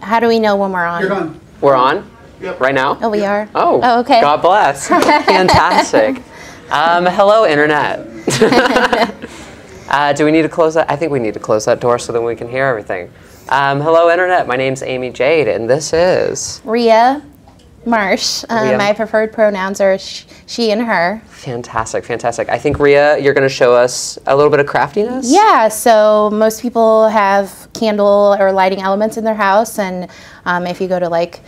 How do we know when we're on? You're on. We're on Yep. right now. Oh, we are. Oh, Oh, okay. God bless. Fantastic. Um, hello, internet. uh, do we need to close that? I think we need to close that door so that we can hear everything. Um, hello, internet. My name's Amy Jade, and this is Rhea Marsh. Um. My preferred pronouns are sh- she and her. fantastic, fantastic. I think Ria, you're going to show us a little bit of craftiness. Yeah, so most people have candle or lighting elements in their house, and um, if you go to like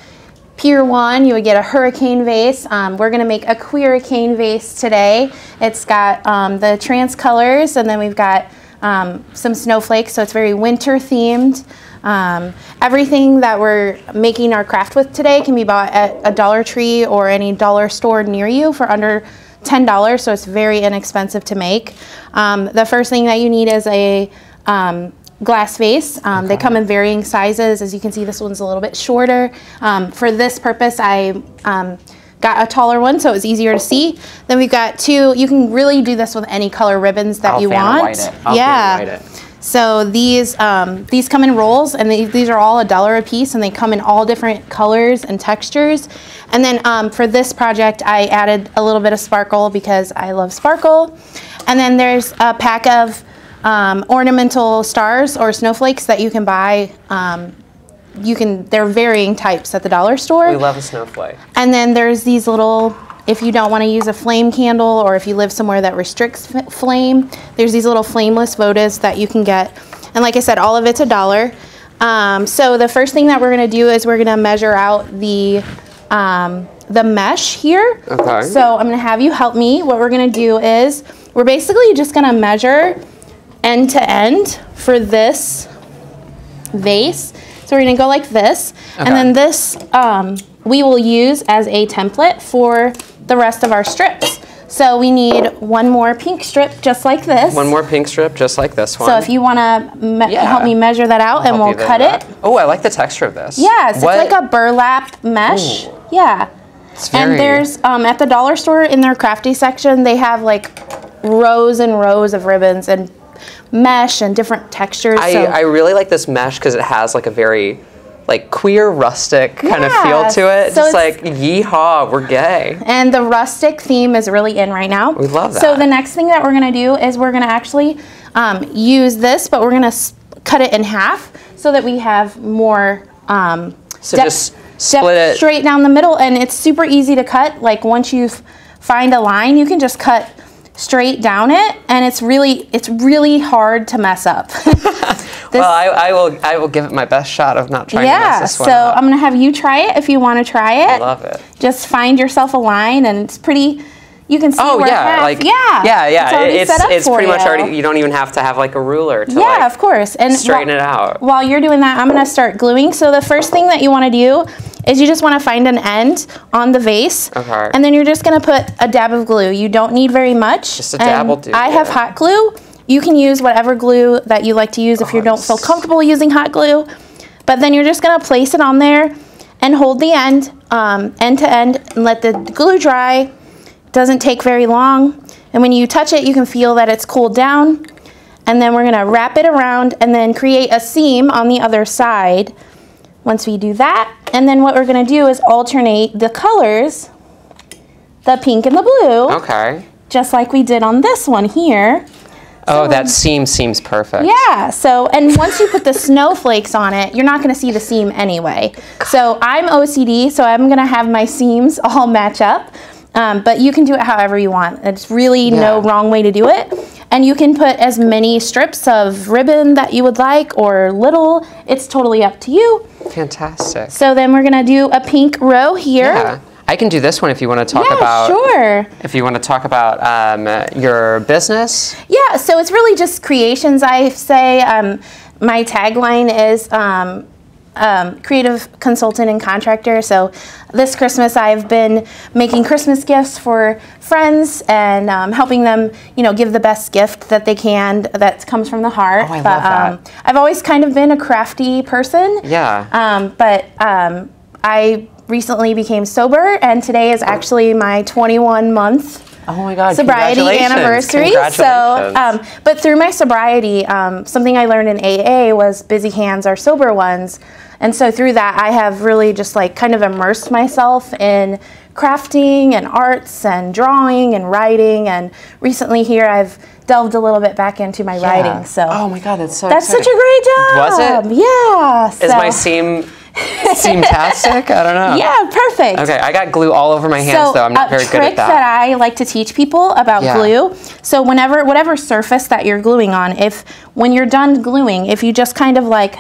Pier One, you would get a hurricane vase. Um, we're gonna make a queericane vase today. It's got um, the trans colors, and then we've got um, some snowflakes, so it's very winter themed. Um, everything that we're making our craft with today can be bought at a Dollar Tree or any dollar store near you for under $10, so it's very inexpensive to make. Um, the first thing that you need is a um, glass vase. Um, They come in varying sizes. As you can see, this one's a little bit shorter. Um, for this purpose, I um, got a taller one so it was easier to see. Then we've got two, you can really do this with any color ribbons that I'll you want. white it. I'll fan yeah. So these um, these come in rolls, and they, these are all a dollar a piece, and they come in all different colors and textures. And then um, for this project, I added a little bit of sparkle because I love sparkle. And then there's a pack of um, ornamental stars or snowflakes that you can buy. Um, you can they're varying types at the dollar store. We love a snowflake. And then there's these little, if you don't want to use a flame candle or if you live somewhere that restricts flame, there's these little flameless votives that you can get. And like I said, all of it's a dollar. Um, so the first thing that we're going to do is we're going to measure out the um, the mesh here. Okay. So I'm going to have you help me. What we're going to do is we're basically just going to measure end to end for this vase. So we're gonna go like this, and then this um, we will use as a template for the rest of our strips. So we need one more pink strip just like this. One more pink strip, just like this one. So if you wanna Yeah. help me measure that out, and we'll cut it. Oh, I like the texture of this. Yes, What- it's like a burlap mesh. Ooh. Yeah. And there's um, at the dollar store in their crafty section, they have like rows and rows of ribbons and mesh and different textures. I, so I really like this mesh because it has like a very like queer rustic kind of feel to it. So Just like yeehaw, we're gay. And the rustic theme is really in right now. We love that. So the next thing that we're gonna do is we're gonna actually um, use this, but we're gonna cut it in half so that we have more um, So just split it. straight down the middle, and it's super easy to cut. Like once you find a line, you can just cut straight down it, and it's really it's really hard to mess up. This- Well, I, I will I will give it my best shot of not trying to mess this so one up. I'm gonna have you try it if you want to try it. I love it. just find yourself a line and it's pretty you can see Oh where yeah, half, like yeah yeah, yeah. it's it's for pretty much already. You don't even have to have like a ruler to yeah like of course and straighten while, it out. while you're doing that i'm going to start gluing so the first thing that you want to do is you just want to find an end on the vase Okay. and then you're just going to put a dab of glue you don't need very much Just a dab will do, i have hot glue you can use whatever glue that you like to use if you don't feel comfortable using hot glue. But then you're just going to place it on there and hold the end um, end to end and let the glue dry. Doesn't take very long. And when you touch it you can feel that it's cooled down. And then we're going to wrap it around and then create a seam on the other side. Once we do that and then what we're going to do is alternate the colors the pink and the blue Okay. just like we did on this one here Oh, that seam seems perfect. yeah so and once you put the snowflakes on it you're not going to see the seam anyway. So i'm ocd so i'm going to have my seams all match up. Um, but you can do it however you want. It's really no wrong way to do it. And you can put as many strips of ribbon that you would like or little. It's totally up to you. Fantastic. so then we're going to do a pink row here. Yeah. I can do this one if you want to talk Yeah, about sure if you want to talk about um, your business. Yeah, so it's really just creations. I say um, my tagline is um, um, creative consultant and contractor. So this Christmas, I've been making Christmas gifts for friends and um, helping them, you know, give the best gift that they can that comes from the heart. Oh, I but love that. Um, I've always kind of been a crafty person. Yeah. Um, but um, I recently became sober, and today is actually my 21 month Oh my God, sobriety anniversary. So, um, but through my sobriety, um, something I learned in AA was busy hands are sober ones. And so through that, I have really just like kind of immersed myself in crafting and arts and drawing and writing. And recently here, I've delved a little bit back into my writing. So oh my God, that's so that's such a great job. Was it? Yeah. Is my seam seam tastic? I don't know. yeah, perfect. Okay, I got glue all over my hands, though. I'm not very good at that. that I like to teach people about Yeah. glue. So whenever whatever surface that you're gluing on, if when you're done gluing, if you just kind of like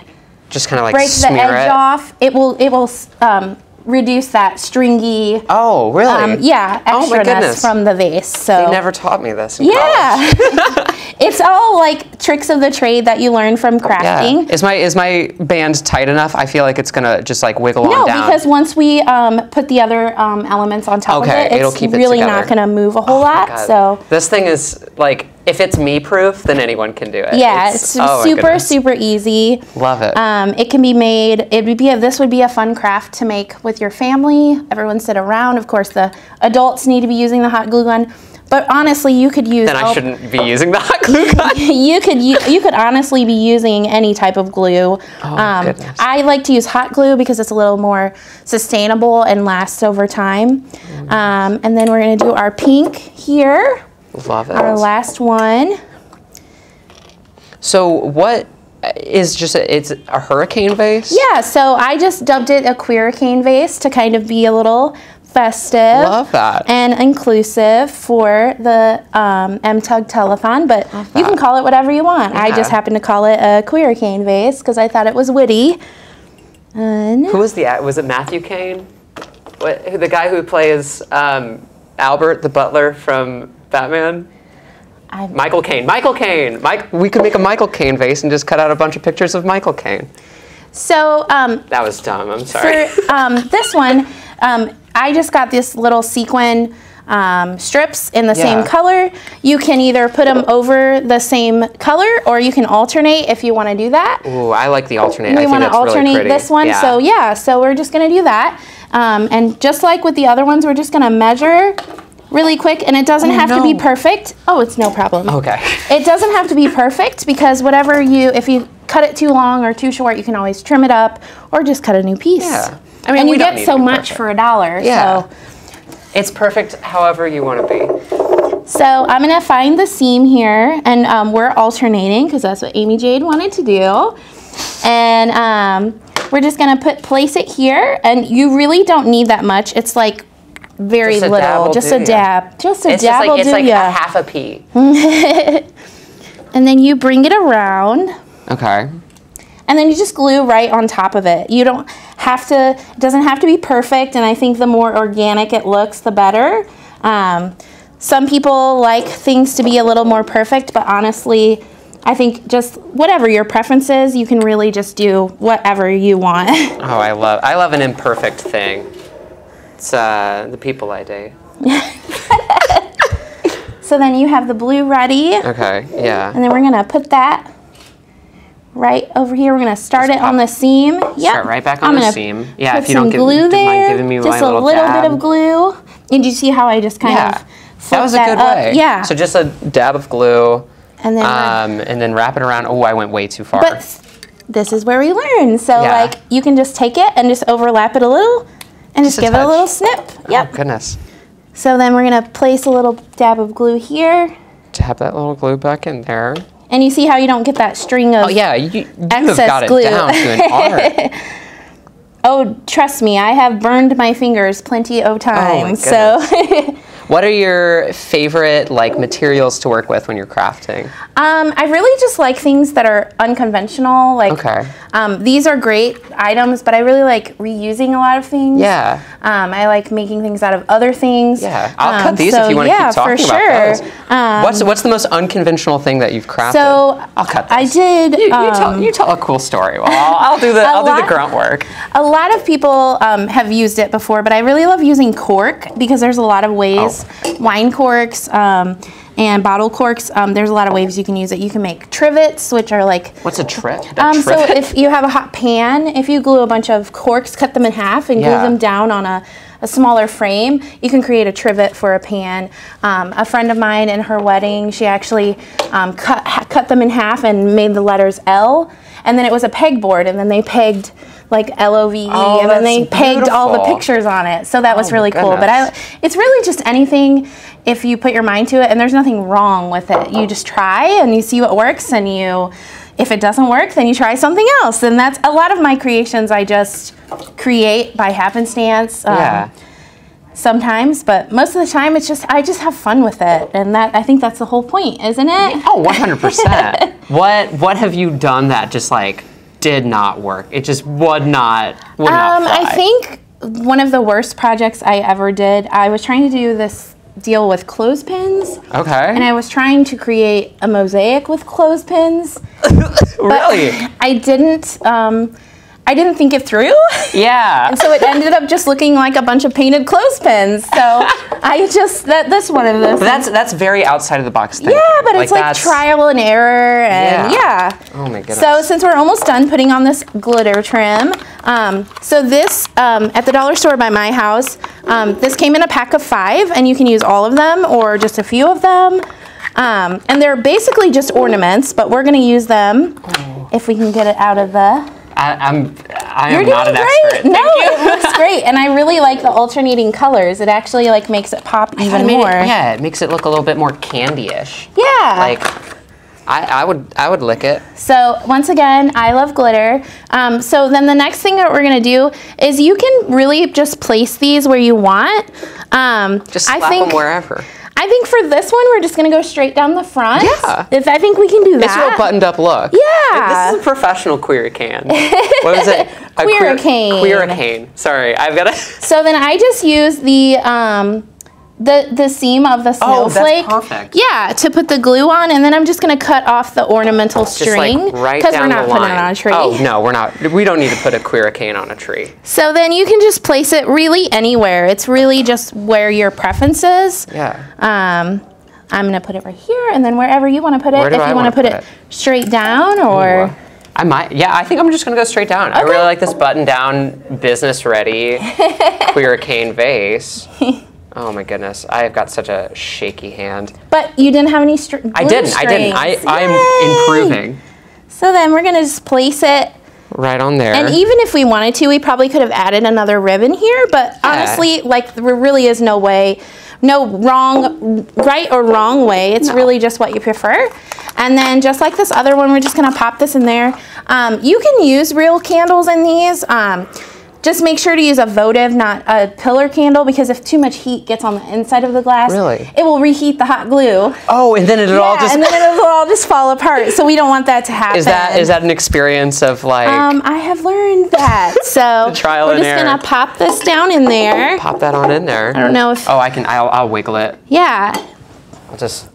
Just kind of like break the edge it. off, it will it will um, reduce that stringy Oh, really? um, yeah Oh my extraness goodness. from the vase. So They never taught me this. In yeah, it's all like tricks of the trade that you learn from Yeah. crafting. Is my is my band tight enough? I feel like it's gonna just like wiggle No, on down. No, because once we um, put the other um, elements on top Okay, of it, it'll it's keep it really together. not going to move a whole Oh lot. So this thing is like if it's me proof, then anyone can do it. Yeah, it's, oh super super easy. Love it. Um, it can be made. It would be a, this would be a fun craft to make with your family. Everyone sit around. Of course, the adults need to be using the hot glue gun, but honestly, you could use. then I shouldn't be using the hot glue gun. You could you, you could honestly be using any type of glue. Oh, goodness. I like to use hot glue because it's a little more sustainable and lasts over time. Mm. Um, and then we're gonna do our pink here, Love it. our last one. So what is just a, it's a hurricane vase? Yeah, so I just dubbed it a queer cane vase to kind of be a little festive Love that. and inclusive for the um, MTUG telethon, but you can call it whatever you want. I just happened to call it a queer cane vase because I thought it was witty. And Who was the was it Matthew Kane? What the guy who plays um, Albert the butler from Batman? I, Michael Caine. Michael Caine. Mike. We could make a Michael Caine vase and just cut out a bunch of pictures of Michael Caine. so um, That was dumb. I'm sorry. for um, this one, um, I just got this little sequin um, strips in the same color. You can either put them over the same color or you can alternate if you want to do that. Ooh, I like the alternate. I we want to that's really alternate this one. Yeah. So yeah, so we're just gonna do that. Um, and just like with the other ones, we're just gonna measure really quick and it doesn't Oh, have to be perfect. Oh, it's no problem. Okay. It doesn't have to be perfect because whatever you, if you cut it too long or too short, you can always trim it up or just cut a new piece. Yeah. I mean, and you get so much perfect. for a dollar. Yeah. So, It's perfect however you want to be. so I'm gonna find the seam here and um, we're alternating because that's what Amy Jade wanted to do. And um, we're just gonna put place it here and you really don't need that much. It's like very Just little, just a ya. dab, just a It's dab just like it's like ya. a half a pea. and then you bring it around. Okay. and then you just glue right on top of it. You don't have to, it doesn't have to be perfect, and I think the more organic it looks, the better. Um, some people like things to be a little more perfect, but honestly, I think just whatever your preference is, you can really just do whatever you want. Oh, I love I love an imperfect thing. It's uh, the people I date. so then you have the blue ready, Okay. Yeah. And then we're gonna put that right over here. We're gonna start Just it on the seam. Yep. Start right back on I'm the seam. Yeah, put if you don't some give- glue don't mind there, giving me just a little bit of glue. And you see how I just kind Yeah. of That was a good up? way. Yeah. So just a dab of glue. and then, Um, and then wrap it around. Oh, I went way too far. but this is where we learn. So Yeah. like you can just take it and just overlap it a little, and just, Just give it a little snip. Oh, yep. Oh, goodness. So then we're gonna place a little dab of glue here, Dab that little glue back in there. and you see how you don't get that string of. Oh yeah, you, you have Excess got it glue. down to an art. Oh, trust me, I have burned my fingers plenty of oh, times. Oh, so. What are your favorite like materials to work with when you're crafting? Um, I really just like things that are unconventional. Like, Okay. um, these are great items, but I really like reusing a lot of things. Yeah. Um, I like making things out of other things. Yeah, I'll Um, cut these so if you want to yeah, keep talking for about sure. those. Um, what's what's the most unconventional thing that you've crafted? so I'll cut. I did. You, you um, tell you tell a cool story. Well, I'll, I'll do the I'll do the grunt work. A lot of people um, have used it before, but I really love using cork because there's a lot of ways. Oh. Wine corks um, and bottle corks. Um, there's a lot of ways you can use it. You can make trivets, which are like What's a trip? A Um, so if you have a hot pan, if you glue a bunch of corks, cut them in half, and Yeah. glue them down on a a smaller frame, you can create a trivet for a pan. Um, a friend of mine in her wedding, she actually um, cut, cut them in half and made the letters L. And then it was a pegboard, and then they pegged like L O V E, Oh, and then they pegged all the pictures on it. So that was Oh, really cool. But I, it's really just anything if you put your mind to it, and there's nothing wrong with it. You just try and you see what works, and you, if it doesn't work, then you try something else. And that's a lot of my creations. I just create by happenstance. um, Yeah. Sometimes, but most of the time, it's just I just have fun with it, and that I think that's the whole point, isn't it? Oh, 100%. what what have you done that just like did not work? It just would not would not Um, fly. I think one of the worst projects I ever did. I was trying to do this deal with clothespins. Okay. and I was trying to create a mosaic with clothespins. really? I didn't. Um, I didn't think it through, Yeah. And so it ended up just looking like a bunch of painted clothespins. So I just that that's one of those. But that's that's very outside of the box thinking. yeah, but it's like trial and error, and Yeah. yeah. Oh my goodness. So since we're almost done putting on this glitter trim, um, so this um, at the dollar store by my house, um, this came in a pack of five, and you can use all of them or just a few of them. Um, and they're basically just ornaments, but we're gonna use them if we can get it out of the. I, I'm I You're am not doing an great. expert. No, you. it looks great, and I really like the alternating colors. It actually like makes it pop even it- more. yeah, it makes it look a little bit more candy-ish. Yeah. Like I, I would I would lick it. So once again, I love glitter. Um, so then the next thing that we're gonna do is you can really just place these where you want. Um, Just I slap think them wherever. I think for this one we're just gonna go straight down the front. Yeah. If I think we can do It's a real that. buttoned up look. Yeah. This is a professional queer can. What is it? A Queer cane. Queer cane. Sorry, I've got to. So then I just use the um, the the seam of the Oh, snowflake. perfect. Yeah, to put the glue on, and then I'm just gonna cut off the ornamental string like right we're not putting line. it on a tree. Oh no, we're not. We don't need to put a queer cane on a tree. So then you can just place it really anywhere. It's really just where your preference is. Yeah. Um, I'm gonna put it right here, and then wherever you want to put it. If I you wanna put, put it it? straight down, or I might. Yeah, I think I'm just gonna go straight down. I really like this button-down, business-ready queer cane vase. Oh my goodness, I have got such a shaky hand. but you didn't have any str- I didn't. I didn't. I, strings. I'm improving. So then we're gonna just place it, Right on there. and even if we wanted to, we probably could have added another ribbon here. But honestly, like there really is no way, no wrong, right or wrong way. It's really just what you prefer. And then just like this other one, we're just gonna pop this in there. Um, you can use real candles in these. Um, just make sure to use a votive, not a pillar candle, because if too much heat gets on the inside of the glass, Really? it will reheat the hot glue. oh, and then it'll all just. and then it'll all just fall apart. So we don't want that to happen. is that is that an experience of like Um, I have learned that. So trial we're and just error. gonna pop this down in there. pop that on in there? I don't know if Oh, I can. I'll, I'll wiggle it. yeah. I'll just.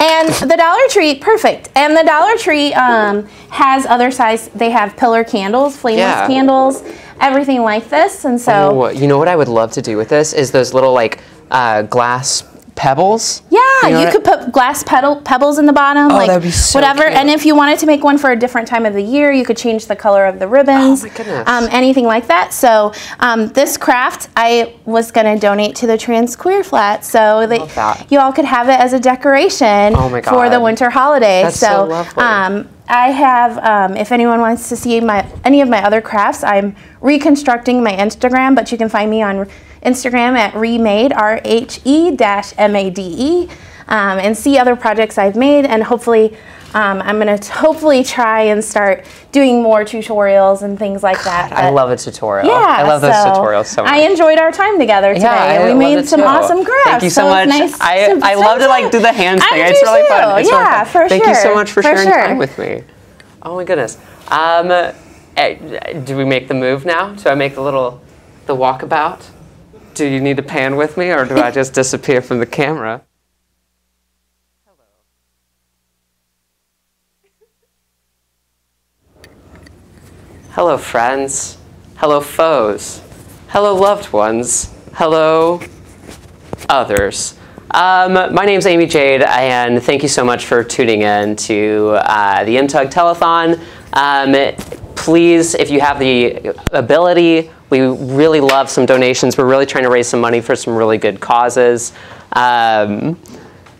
And the Dollar Tree, perfect. And the Dollar Tree um, has other size. They have pillar candles, flameless Yeah. candles, everything like this. And so Oh, you know what I would love to do with this is those little like uh, glass pebbles. Yeah, You you, know what- could put glass pedal, pebbles in the bottom, like that'd be so whatever. cute. And if you wanted to make one for a different time of the year, you could change the color of the ribbons. Oh my goodness. Um, anything like that. So um, this craft, I was gonna donate to the Trans Queer Flat, so that. that you all could have it as a decoration Oh for the winter holiday. That's so lovely. Um, I have, um, if anyone wants to see my any of my other crafts, I'm reconstructing my Instagram, but you can find me on Instagram at Rhe Made, R H E dash M A D E, um, and see other projects I've made. And hopefully, um, I'm going to hopefully try and start doing more tutorials and things like that. I love a tutorial. yeah, I love those tutorials so much. I enjoyed our time together today. Yeah, I we made some too. awesome crafts. Thank you so, it's much. Nice I, I love to like do the hands thing. It's really too. fun. It's really fun. for Thank sure. you so much for, For sharing sure. time with me. Oh my goodness. Um, eh, do we make the move now? Do I make the little the walkabout? Do you need to pan with me, or do I just disappear from the camera? Hello, Hello, friends. Hello, foes. Hello, loved ones. Hello, others. Um, my name's Amy Jade, and thank you so much for tuning in to uh, the MTUG Telethon. Um, please, if you have the ability We really love some donations. We're really trying to raise some money for some really good causes. Um,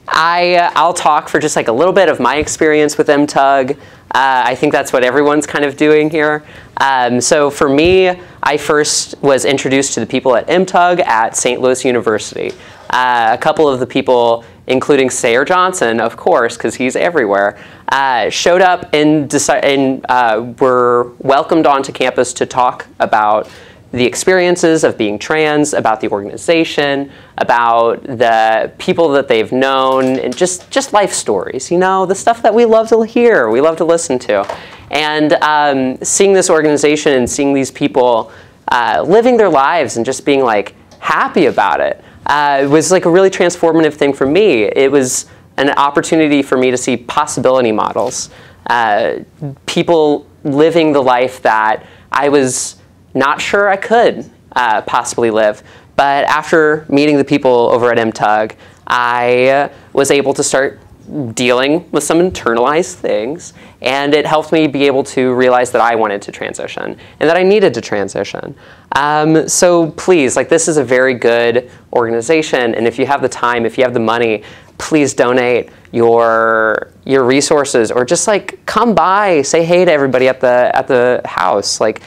I, uh, I'll talk for just like a little bit of my experience with MTUG. Uh, I think that's what everyone's kind of doing here. Um, so for me, I first was introduced to the people at MTUG at St. Louis University. Uh, a couple of the people, including Sayer Johnson, of course, because he's everywhere, uh, showed up and, and uh, were welcomed onto campus to talk about the experiences of being trans, about the organization, about the people that they've known, and just, just life stories, you know, the stuff that we love to hear, we love to listen to. And um, seeing this organization and seeing these people uh, living their lives and just being like happy about it uh, was like a really transformative thing for me. It was an opportunity for me to see possibility models, uh, people living the life that I was not sure I could uh, possibly live. But after meeting the people over at MTUG, I was able to start dealing with some internalized things, and it helped me be able to realize that I wanted to transition and that I needed to transition. Um, so please, like this is a very good organization, and if you have the time, if you have the money, please donate your your resources or just like come by, say hey to everybody at the at the house, like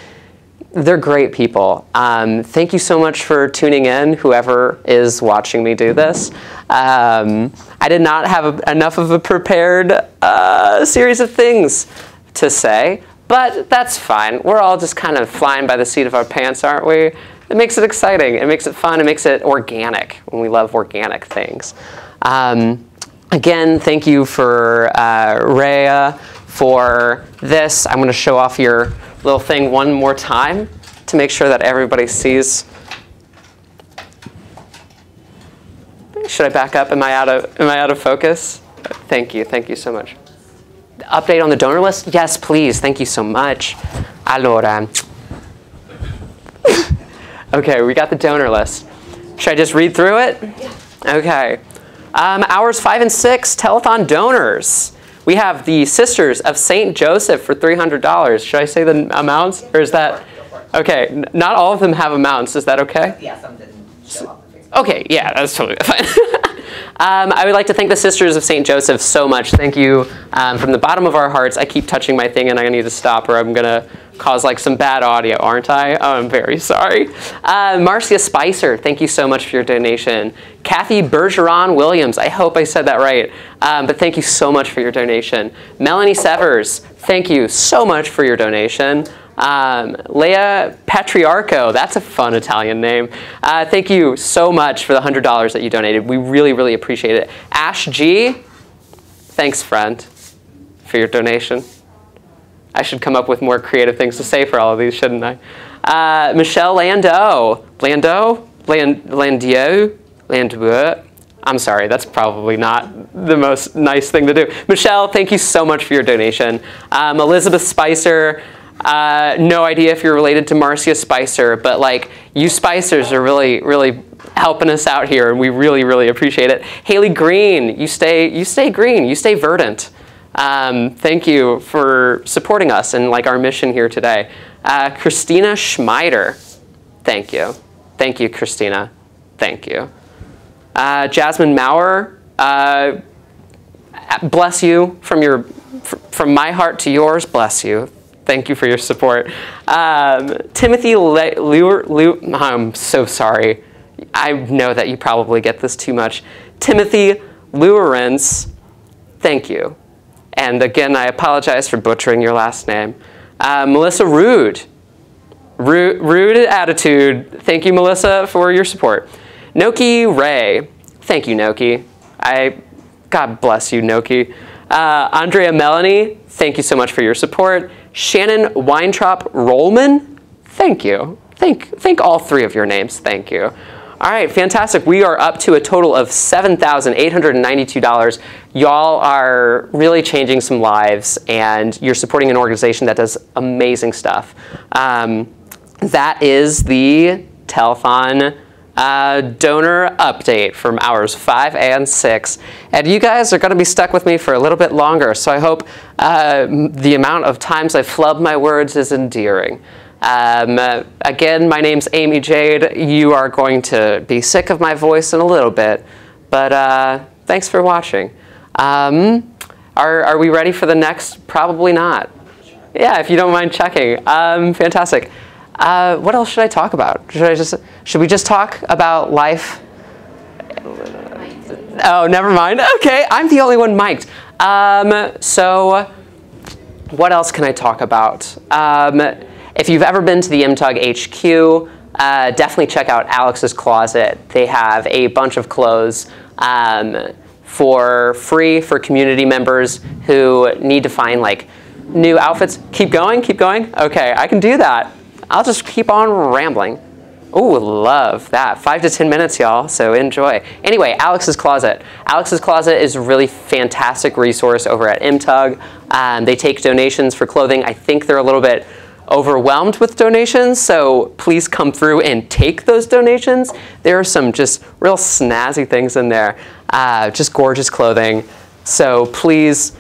they're great people. Um, thank you so much for tuning in, whoever is watching me do this. Um, I did not have a, enough of a prepared uh, series of things to say, but that's fine. We're all just kind of flying by the seat of our pants, aren't we? It makes it exciting. It makes it fun. It makes it organic when we love organic things. Um, again, thank you for uh, Rhea for this. I'm going to show off your little thing one more time to make sure that everybody sees. Should I back up? Am I out of, am I out of focus? Thank you. Thank you so much. Update on the donor list? Yes, please. Thank you so much. Allora. okay, we got the donor list. Should I just read through it? Yeah. Okay. Um, hours five and six, telethon donors. We have the Sisters of St. Joseph for $300. Should I say the amounts? Or is that. Okay, not all of them have amounts. Is that okay? Yeah, some didn't show up. Okay, yeah, that's totally fine. um, I would like to thank the Sisters of St. Joseph so much. Thank you um, from the bottom of our hearts. I keep touching my thing and I need to stop or I'm going to cause like some bad audio, aren't I? Oh, I'm very sorry. Uh, Marcia Spicer, thank you so much for your donation. Kathy Bergeron Williams, I hope I said that right, um, but thank you so much for your donation. Melanie Severs, thank you so much for your donation. Um, Leia Patriarco, that's a fun Italian name. Uh, thank you so much for the $100 that you donated. We really, really appreciate it. Ash G, thanks, friend, for your donation. I should come up with more creative things to say for all of these, shouldn't I? Uh, Michelle Landau. Landau? Land, Landio? Landua? I'm sorry, that's probably not the most nice thing to do. Michelle, thank you so much for your donation. Um, Elizabeth Spicer, uh, no idea if you're related to Marcia Spicer, but like you Spicers are really, really helping us out here, and we really, really appreciate it. Haley Green, you stay, you stay green, you stay verdant. Um, thank you for supporting us and like our mission here today. Uh, Christina Schmeider, thank you. Thank you, Christina. Thank you. Uh, Jasmine Maurer, uh, bless you from your from my heart to yours. Bless you. Thank you for your support. Um, Timothy Lure, I'm so sorry. I know that you probably get this too much. Timothy Lurens, thank you. And again, I apologize for butchering your last name. Uh, Melissa Rude. Rude, attitude. Thank you, Melissa, for your support. Noki Ray. Thank you, Noki. I, God bless you, Noki. Uh, Andrea Melanie, thank you so much for your support. Shannon Weintraub Rollman, thank you. Thank, thank all three of your names, thank you. All right, fantastic. We are up to a total of $7,892. Y'all are really changing some lives, and you're supporting an organization that does amazing stuff. Um, that is the Telethon uh, donor update from hours five and six. And you guys are going to be stuck with me for a little bit longer, so I hope uh, the amount of times I flub my words is endearing. Um, again, my name's Amy Jade. You are going to be sick of my voice in a little bit, but uh, thanks for watching. Um, are, are we ready for the next? Probably not. Yeah, if you don't mind checking. Um, fantastic. Uh, what else should I talk about? Should I just should we just talk about life? Oh, never mind. Okay, I'm the only one mic'd. Um, so, what else can I talk about? If you've ever been to the MTUG HQ, uh, definitely check out Alex's Closet. They have a bunch of clothes um, for free for community members who need to find like new outfits. Keep going, keep going. Okay, I can do that. I'll just keep on rambling. Ooh, love that. Five to 10 minutes, y'all, so enjoy. Anyway, Alex's Closet. Alex's Closet is a really fantastic resource over at MTUG. Um, they take donations for clothing. I think they're a little bit overwhelmed with donations, so please come through and take those donations. There are some just real snazzy things in there, uh, just gorgeous clothing. So please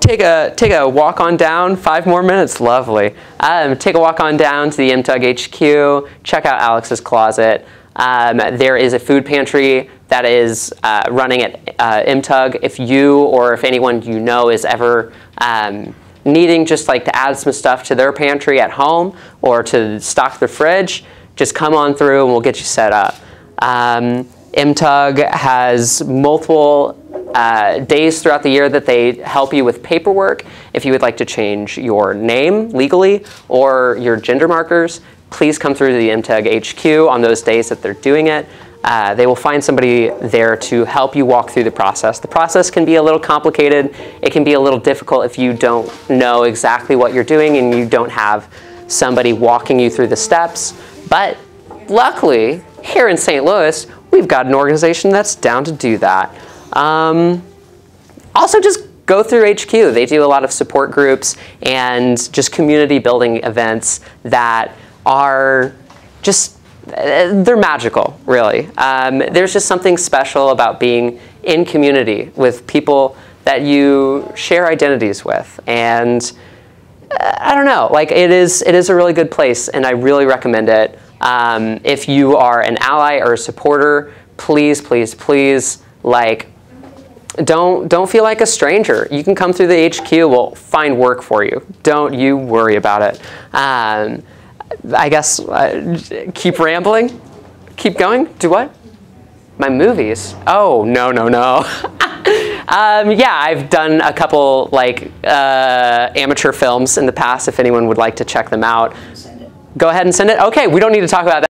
take a take a walk on down. Five more minutes, lovely. Um, take a walk on down to the MTUG HQ. Check out Alex's Closet. Um, there is a food pantry that is uh, running at uh, MTUG. If you or if anyone you know is ever um, needing just like to add some stuff to their pantry at home or to stock the fridge, just come on through and we'll get you set up. Um, MTUG has multiple uh, days throughout the year that they help you with paperwork. If you would like to change your name legally or your gender markers, please come through to the MTUG HQ on those days that they're doing it. Uh, they will find somebody there to help you walk through the process. The process can be a little complicated. It can be a little difficult if you don't know exactly what you're doing and you don't have somebody walking you through the steps. But luckily, here in St. Louis, we've got an organization that's down to do that. Um, also, just go through HQ. They do a lot of support groups and just community building events that are just they're magical, really. Um, there's just something special about being in community with people that you share identities with, and uh, I don't know, like it is, it is a really good place, and I really recommend it. Um, if you are an ally or a supporter, please, please, please, like, don't don't feel like a stranger. You can come through the HQ. We'll find work for you. Don't you worry about it. Um, I guess uh, keep rambling, keep going. Do what? My movies. Oh no no no. um, yeah, I've done a couple like uh, amateur films in the past. If anyone would like to check them out, go ahead and send it. Okay, we don't need to talk about that.